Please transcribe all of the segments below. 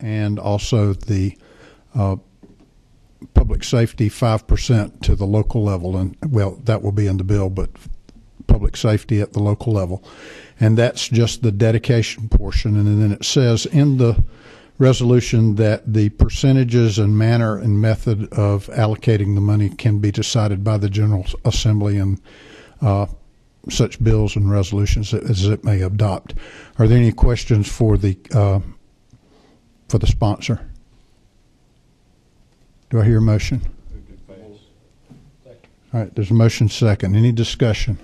and also the uh, public safety 5% to the local level. And, well, that will be in the bill, but public safety at the local level. And that's just the dedication portion. And then it says in the resolution that the percentages and manner and method of allocating the money can be decided by the General Assembly and uh, such bills and resolutions as it may adopt. Are there any questions for the uh, for the sponsor? Do I hear a motion? All right, there's a motion second. Any discussion?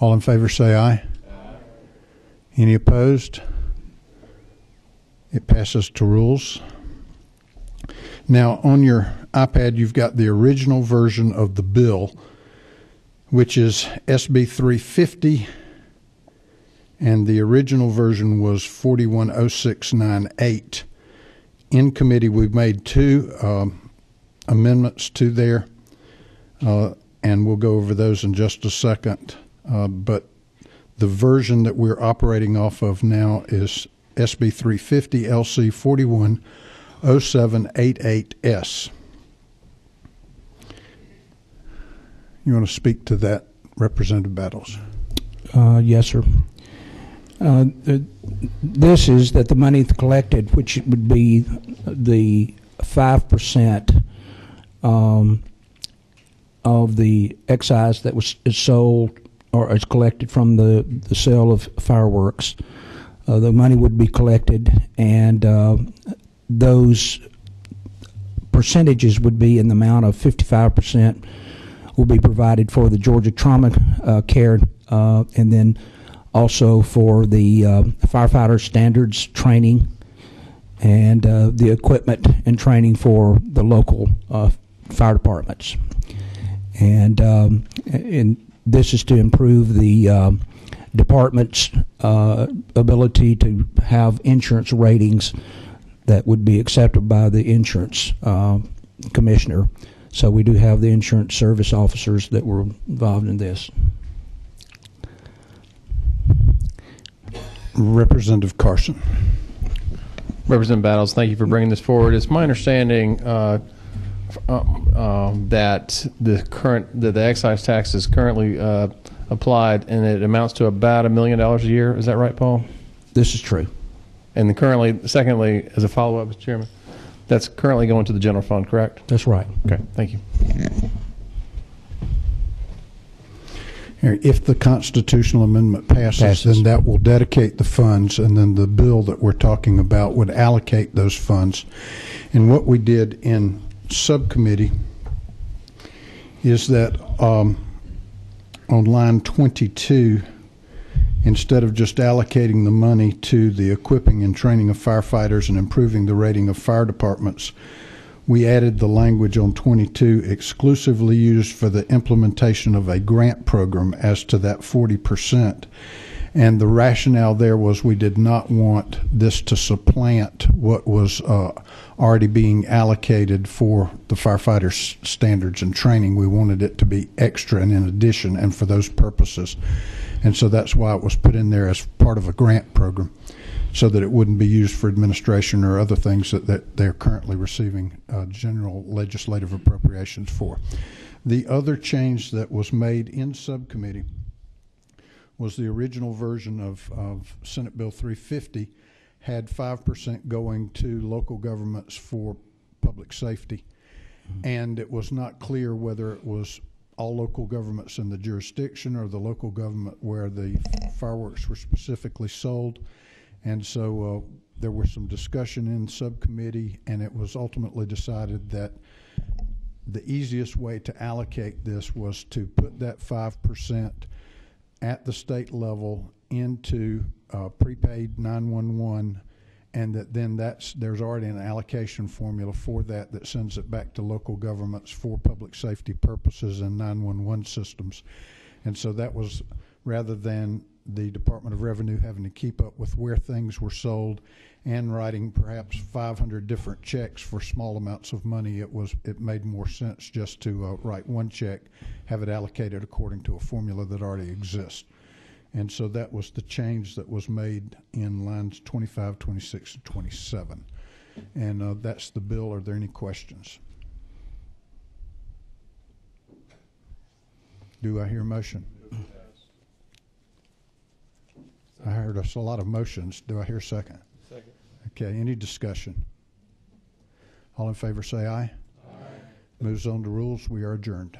All in favor say aye. Any opposed? It passes to rules. Now, on your iPad, you've got the original version of the bill, which is SB 350, and the original version was 410698. In committee, we've made two um, amendments to there, uh, and we'll go over those in just a second. Uh, but the version that we're operating off of now is SB 350 LC 410788S. You want to speak to that, Representative Battles? Uh, Yes, sir. Uh, This is that the money collected, which would be the five percent um, of the excise that was is sold or is collected from the, the sale of fireworks, uh, the money would be collected, and uh, those percentages would be in the amount of fifty-five percent will be provided for the Georgia Trauma uh, Care, uh, and then also for the uh, firefighter standards training and uh, the equipment and training for the local uh, fire departments. And, um, and this is to improve the um, department's uh, ability to have insurance ratings that would be accepted by the insurance uh, commissioner. So we do have the insurance service officers that were involved in this. Representative Carson. Representative Battles, thank you for bringing this forward. It's my understanding uh, um, um, that the current that the excise tax is currently uh, applied, and it amounts to about a million dollars a year. Is that right, Paul? This is true. And currently, secondly, as a follow up, Mr. Chairman, that's currently going to the general fund, correct? That's right. Okay, thank you. If the constitutional amendment passes, Passes. then that will dedicate the funds, and then the bill that we're talking about would allocate those funds. And what we did in subcommittee is that um, on line 22, instead of just allocating the money to the equipping and training of firefighters and improving the rating of fire departments, we added the language on 22 exclusively used for the implementation of a grant program as to that 40%. And the rationale there was we did not want this to supplant what was uh, already being allocated for the firefighters' standards and training. We wanted it to be extra and in addition and for those purposes. And so that's why it was put in there as part of a grant program so that it wouldn't be used for administration or other things that, that they're currently receiving uh, general legislative appropriations for. The other change that was made in subcommittee was the original version of, of Senate Bill 350 had 5% going to local governments for public safety. And it was not clear whether it was all local governments in the jurisdiction or the local government where the fireworks were specifically sold. And so uh, there was some discussion in subcommittee, and it was ultimately decided that the easiest way to allocate this was to put that five percent at the state level into uh, prepaid 911, and that then that's there's already an allocation formula for that that sends it back to local governments for public safety purposes and 911 systems. And so that was rather than the Department of Revenue having to keep up with where things were sold and writing perhaps 500 different checks for small amounts of money, it was it made more sense just to uh, write one check, have it allocated according to a formula that already exists. And so that was the change that was made in lines 25, 26, and 27. And uh, that's the bill. Are there any questions? Do I hear a motion? I heard us a lot of motions. Do I hear a second? Second. Okay, any discussion? All in favor say aye. Aye. Moves on to rules. We are adjourned.